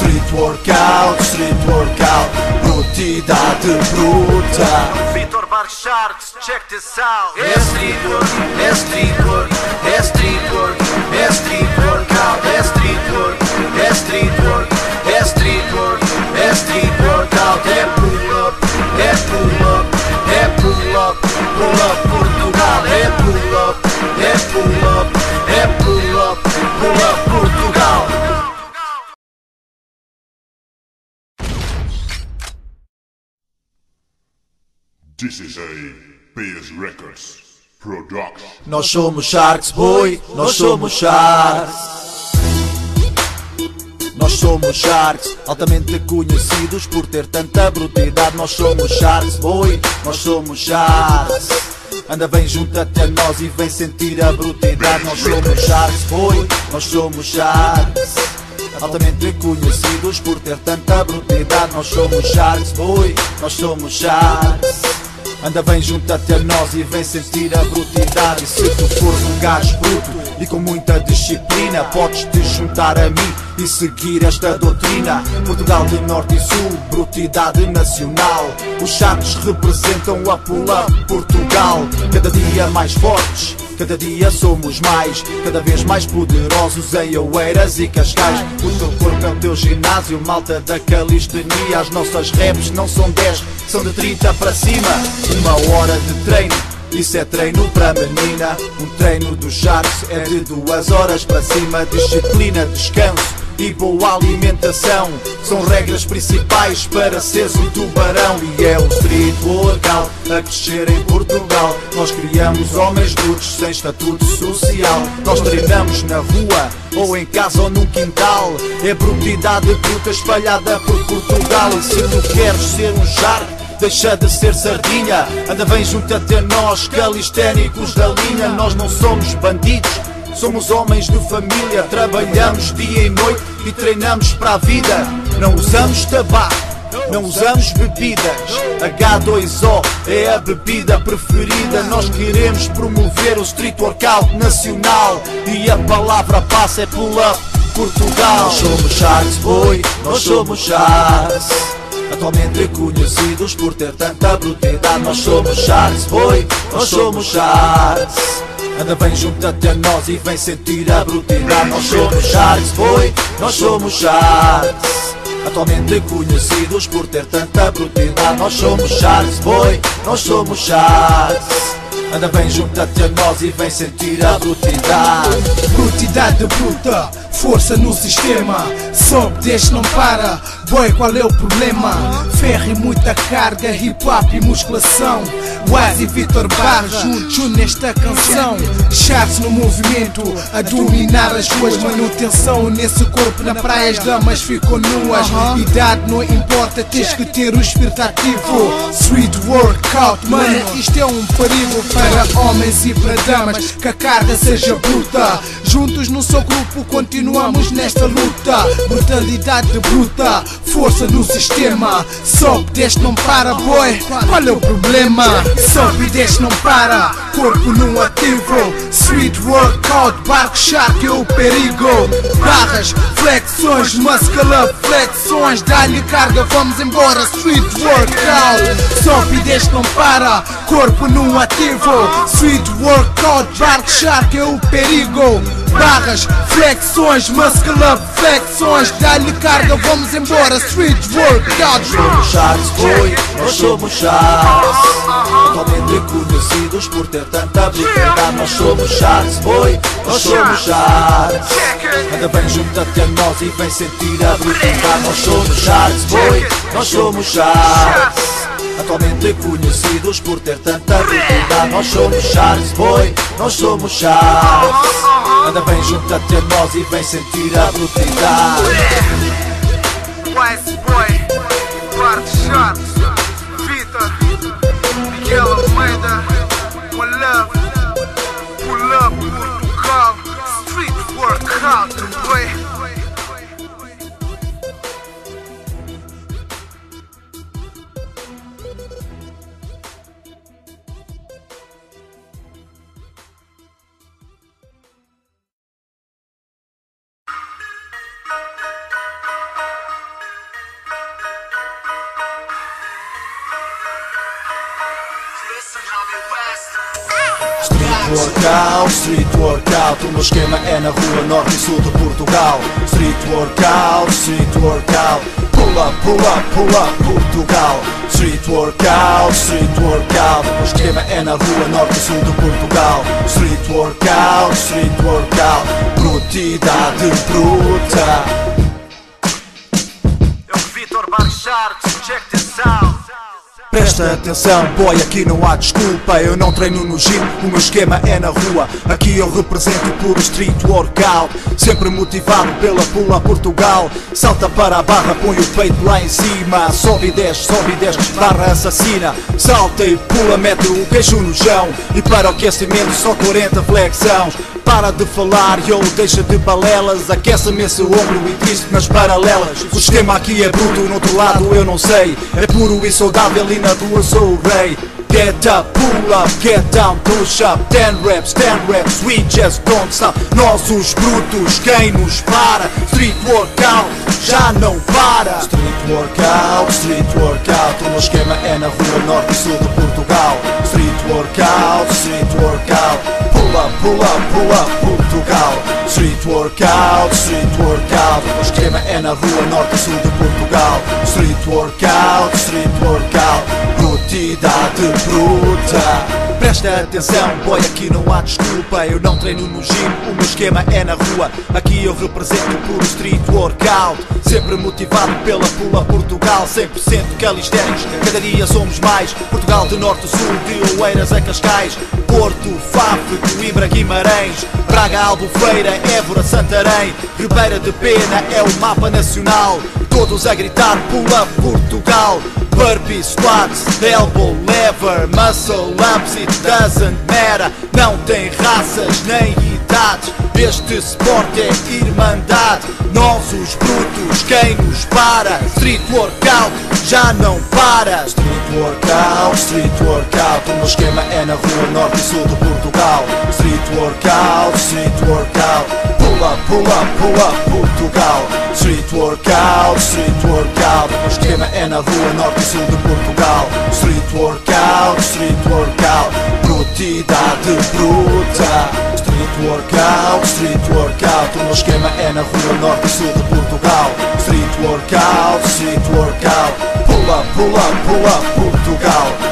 Street workout, street workout. Brutidade bruta. Vitor Sharks, check this out. É street work, é street work, é street work, é street workout. É street work, é street work, é street work, é street workout. É pull up, é pull up, é pull up, pull up Portugal. É pull up, é pull up, é pull up, pull up Portugal This is a PS Records production. Nós somos Sharks Boy, nós somos Sharks. Nós somos Sharks, altamente conhecidos por ter tanta brutalidade. Nós somos Sharks Boy, nós somos Sharks. Anda bem junta-te a nós e vem sentir a brutalidade. Nós somos Sharks Boy, nós somos Sharks. Altamente conhecidos por ter tanta brutalidade. Nós somos Sharks Boy, nós somos Sharks Anda bem, junta-te a nós e vem sentir a brutalidade E se tu fores um gajo bruto e com muita disciplina Podes te juntar a mim e seguir esta doutrina. Portugal de norte e sul, brutalidade nacional Os Sharks representam a pula Portugal Cada dia mais fortes Cada dia somos mais, cada vez mais poderosos em Oeiras e Cascais. O teu corpo é o teu ginásio, malta da calistenia. As nossas reps não são 10, são de 30 para cima. Uma hora de treino. Isso é treino para menina, um treino dos Sharks é de duas horas para cima, disciplina, descanso e boa alimentação. São regras principais para seres um tubarão. E é o street workout a crescer em Portugal. Nós criamos homens brutos sem estatuto social. Nós treinamos na rua ou em casa ou num quintal. É brutalidade bruta espalhada por Portugal. E se tu queres ser um shark Deixa de ser sardinha, anda bem junto-te a nós, calisténicos da linha. Nós não somos bandidos, Somos homens de família, trabalhamos dia e noite e treinamos para a vida. Não usamos tabaco, não usamos bebidas. H2O é a bebida preferida. Nós queremos promover o street workout nacional e a palavra passa é pull up Portugal. Nós somos Sharks Boy, nós somos Sharks. Atualmente conhecidos por ter tanta brutalidade Nós somos Sharks Boy, nós somos Sharks Anda bem junta-te a nós e vem sentir a brutalidade. Nós somos Sharks Boy, nós somos Sharks Atualmente conhecidos por ter tanta brutalidade. Nós somos Sharks Boy, nós somos Sharks Anda bem junta-te a nós e vem sentir a brutalidade. Brutalidade bruta, força no sistema. Sobe, deixa, não para Boy, qual é o problema? Ferro e muita carga, hip hop e musculação. Waz e Vitor Barros juntos nesta canção. Chaves no movimento, a dominar as ruas Manutenção. Nesse corpo, na praia as damas ficam nuas. Idade não importa, tens que ter o espírito ativo. Street workout, mano, isto é um perigo para homens e para damas. Que a carga seja bruta Juntos no seu grupo continuamos nesta luta. Brutalidade bruta, força no sistema. Sobe, desce, não para, boy. Qual é o problema? Sobe, desce, não para. Corpo no ativo. Street workout, barco shark é o perigo. Barras, flexões, muscle up, flexões. Dá-lhe carga, vamos embora. Street workout Sobe, desce, não para. Corpo no ativo. Street workout, barco shark é o perigo Barras, flexões, muscle up, flexões. Dá-lhe carga, vamos embora. Street workout somos Sharks Boy, nós somos Sharks Atualmente conhecidos por ter tanta brutalidade Nós somos Sharks Boy, nós somos Sharks Anda bem junta-te a nós e vem sentir a brutalidade Nós somos Sharks Boy, nós somos Sharks Atualmente conhecidos por ter tanta brutalidade Nós somos Sharks Boy, nós somos Sharks Anda bem junta-te a nós e vem sentir a brutalidade Wise Boy, Bart One Love, Pull Up, Street Workout, boy. Street workout O meu esquema é na rua norte e sul de Portugal. Street workout, street workout up, pull up, Portugal. Street workout, street workout O meu esquema é na rua norte e sul de Portugal. Street workout, street workout Brutidade bruta. É o Vitor Barchards, check this out. Presta atenção, boy, aqui não há desculpa. Eu não treino no gym, o meu esquema é na rua. Aqui eu represento por street workout. Sempre motivado pela pula Portugal. Salta para a barra, põe o peito lá em cima. Sobe e desce, sobe e desce, barra assassina. Salta e pula, mete o queixo no chão. E para o aquecimento só 40 flexões para de falar, eu deixa de balelas. Aquece-me esse ombro e triste nas paralelas. O esquema aqui é bruto, no outro lado eu não sei. É puro e saudável e na rua sou o rei. Get up, pull up, get down, push up. 10 reps, 10 reps, we just don't stop. Nós os brutos, quem nos para? Street workout, já não para. Street workout, street workout. O meu esquema é na rua norte e sul de Portugal. Street workout, street workout Pull up, pull up, Portugal. Street workout, street workout. O esquema é na rua norte e sul de Portugal. Street workout, street workout Brutidade bruta. Presta atenção, boy, aqui não há desculpa. Eu não treino no gym, o meu esquema é na rua. Aqui eu represento puro street workout. Sempre motivado pela pula Portugal. 100% calisténicos, cada dia somos mais. Portugal de norte a sul, de Oeiras a Cascais. Porto, Faf, Coimbra, Guimarães. Braga, Albufeira, Évora, Santarém. Ribeira de Pena é o mapa nacional. Todos a gritar pula Portugal Burpee, squats, elbow, lever, muscle ups, it doesn't matter. Não tem raças nem idades. Este esporte é irmandade. Nós os brutos, quem nos para? Street workout, já não para. Street workout, street workout. O meu esquema é na rua norte e sul de Portugal. Street workout, street workout Pull up, pull up, pull up, Portugal Street workout, street workout. O esquema é na rua norte e sul de Portugal. Street workout, street workout. Brutidade bruta. Street workout, street workout. O meu esquema é na rua norte e sul de Portugal. Street workout, street workout. Pull up, pull up, pull up, Portugal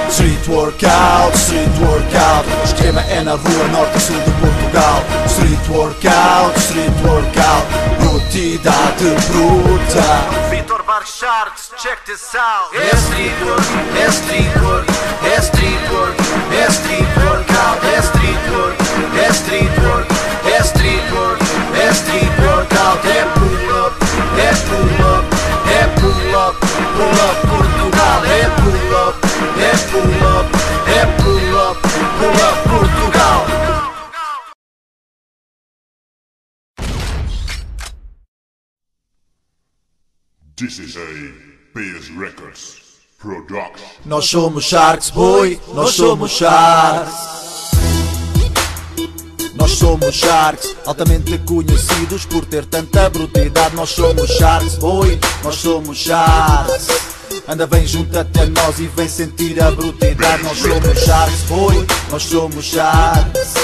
workout, street workout. Esquema é na rua norte e sul de Portugal. Street workout, street workout. Brutidade bruta. Vitor Barchards, check this out. É street work, é street work, é street work, é street workout, é street work, é street work, é street work, é street workout, é pull up, é pull up, é pull up, pull up up, pull up Portugal. This is a PS Records production. Nós somos Sharks, boy, nós somos Sharks. Nós somos Sharks, altamente conhecidos por ter tanta brutalidade. Nós somos Sharks, boy, nós somos Sharks. Anda bem junto até nós e vem sentir a brutalidade. Nós somos Sharks, boy, nós somos Sharks.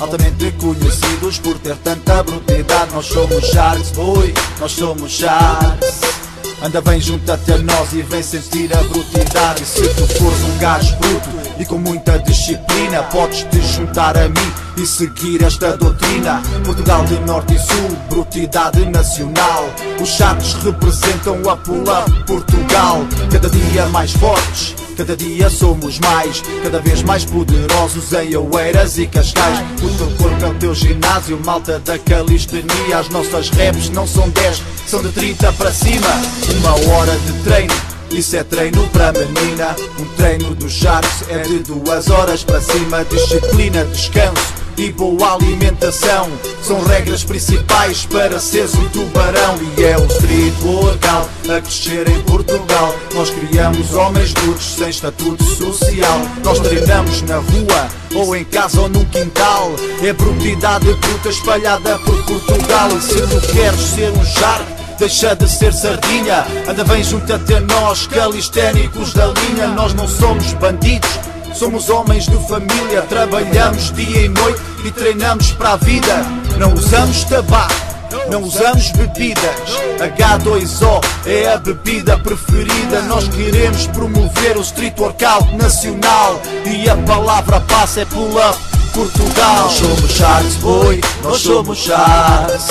Altamente conhecidos por ter tanta brutalidade. Nós somos Sharks, boy, nós somos Sharks. Anda bem junto até nós e vem sentir a brutalidade E se tu fores um gajo bruto e com muita disciplina Podes te juntar a mim e seguir esta doutrina. Portugal de norte e sul, brutalidade nacional. Os chatos representam a pula Portugal Cada dia mais fortes Cada dia somos mais, cada vez mais poderosos em Oeiras e Cascais. O teu corpo é o teu ginásio, malta da calistenia. As nossas reps não são 10, são de 30 para cima. Uma hora de treino. Isso é treino para menina Um treino dos Sharks é de duas horas para cima Disciplina, descanso e boa alimentação. São regras principais para seres um tubarão. E é o street workout a crescer em Portugal. Nós criamos homens brutos sem estatuto social. Nós treinamos na rua ou em casa ou num quintal. É brutalidade bruta espalhada por Portugal. E se tu queres ser um shark Deixa de ser sardinha, anda bem junto até nós, calisténicos da linha. Nós não somos bandidos, Somos homens de família, trabalhamos dia e noite e treinamos para a vida. Não usamos tabaco, não usamos bebidas. H2O é a bebida preferida. Nós queremos promover o street workout nacional. E a palavra passa é pull-up Portugal. Nós somos Charles Boy, nós somos Charles.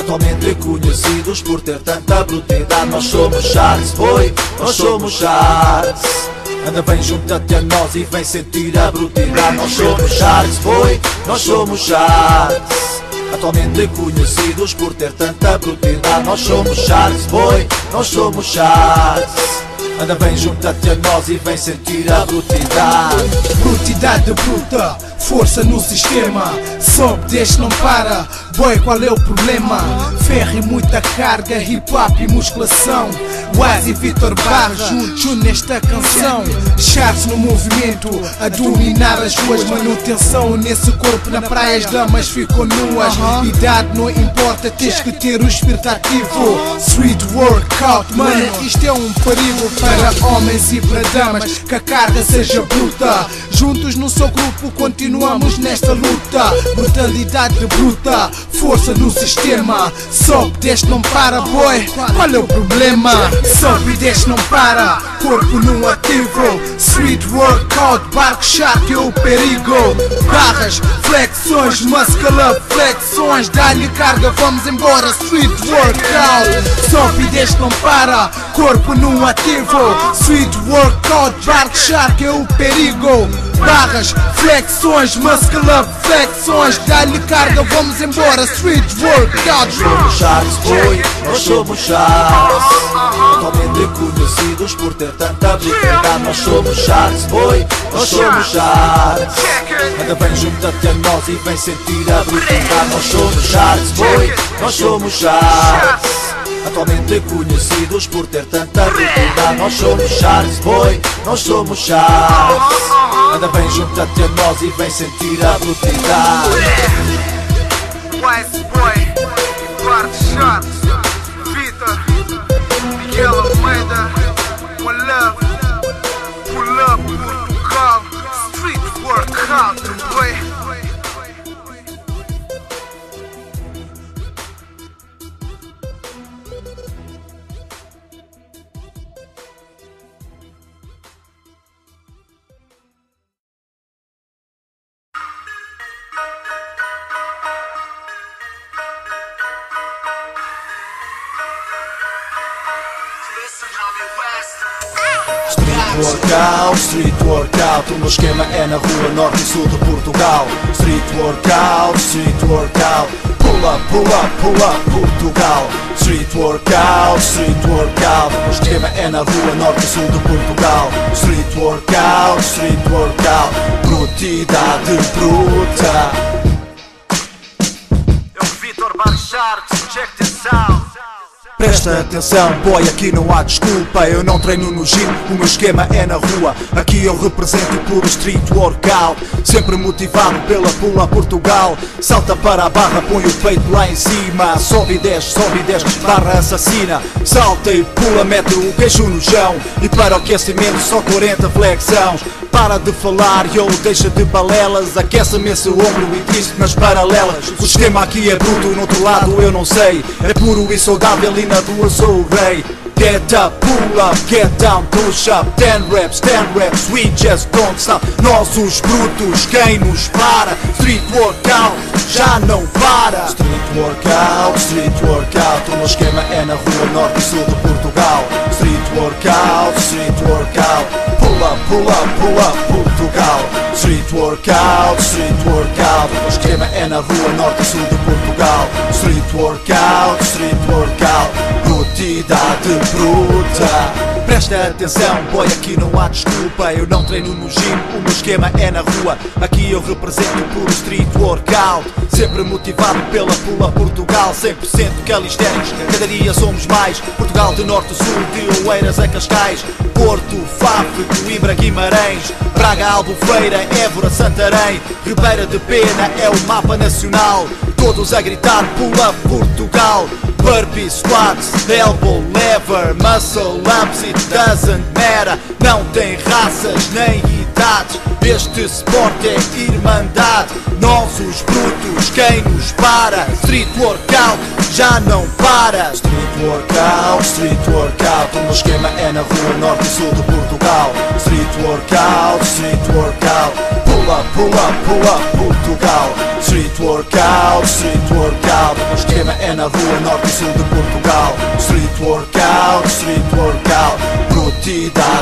Atualmente conhecidos por ter tanta brutalidade Nós somos Charles Boy, nós somos Charles Anda bem, junta-te a nós e vem sentir a brutalidade Nós somos Charles Boy, nós somos Charles Atualmente conhecidos por ter tanta brutalidade Nós somos Charles Boy, nós somos Charles Anda bem, junta-te a nós e vem sentir a brutalidade Brutidade bruta, força no sistema. Sobe, desce, não para. Boy, qual é o problema? Ferro e muita carga, hip hop e musculação. Waz e Vitor Barros juntos nesta canção. Charles no movimento, a dominar as ruas. Manutenção nesse corpo, na praia as damas ficam nuas. Idade não importa, tens que ter o espírito ativo. Street workout, mano, isto é um perigo para homens e para damas. Que a carga seja bruta. Juntos no seu grupo continuamos nesta luta. Brutalidade bruta, força no sistema. Sobe, desce, não para, boy. Qual é o problema? Sobe e desce, não para. Corpo no ativo. Street workout, barco shark é o perigo. Barras, flexões, muscle flexões. Dá-lhe carga, vamos embora. Street workout Sobe e desce, não para. Corpo no ativo. Street workout, barco shark é o perigo Barras, flexões, muscle up, flexões Dá-lhe carga, vamos embora Street workout somos Charles Boy, nós somos Charles Atualmente conhecidos por ter tanta brutalidade Nós somos Charles Boy, nós somos Charles Anda bem, junta-te a nós e vem sentir a brutalidade Nós somos Charles Boy, nós somos Charles Atualmente conhecidos por ter tanta brutalidade Nós somos Charles Boy, nós somos Charles Anda bem, junta-te a nós e vem sentir a brutalidade. Wise Boy, Bart Shot, Street Workout O meu esquema é na rua norte e sul de Portugal. Street Workout, Street Workout up, pull up Portugal. Street Workout, Street Workout O meu esquema é na rua norte e sul de Portugal. Street Workout, Street Workout Brutidade bruta. É o Vitor Bar Sharks, check this out. Presta atenção, boy, aqui não há desculpa. Eu não treino no gym, o meu esquema é na rua. Aqui eu represento puro street workout. Sempre motivado pela pula Portugal. Salta para a barra, põe o peito lá em cima. Sobe e desce, sobe e desce, barra assassina. Salta e pula, mete o queixo no chão. E para o aquecimento só 40 flexões Para de falar, eu deixa de balelas. Aquece-me esse ombro e diz nas paralelas. O esquema aqui é bruto, no outro lado eu não sei. É puro e saudável e na tua sou o rei. Get up, pull up, get down, push up. 10 reps, 10 reps, we just don't stop. Nós os brutos, quem nos para? Street workout, já não para. Street workout, street workout. O meu esquema é na rua norte e sul de Portugal. Street workout, street workout. Pull up, pull up, pull up, Portugal. Street workout, street workout. O esquema é na rua norte e sul de Portugal. Street workout, street workout Brutidade bruta. Presta atenção, boy, aqui não há desculpa. Eu não treino no gym, o meu esquema é na rua. Aqui eu represento puro street workout. Sempre motivado pela pula Portugal. 100% calisténicos, cada dia somos mais. Portugal de norte a sul, de Oeiras a Cascais. Porto, Faf, Coimbra, Guimarães. Braga, Albufeira, Évora, Santarém. Ribeira de Pena é o mapa nacional. Todos a gritar pula Portugal Burpee squats, elbow lever, muscle ups, it doesn't matter. Não tem raças nem idades. Este sport é irmandade. Nós os brutos, quem nos para? Street workout já não para. Street workout, street workout. O meu esquema é na rua norte e sul de Portugal. Street workout, street workout Pull up, pull up, pull up Portugal. Street workout, street workout. O esquema é na rua norte e sul de Portugal. Street workout, street workout. Brutidade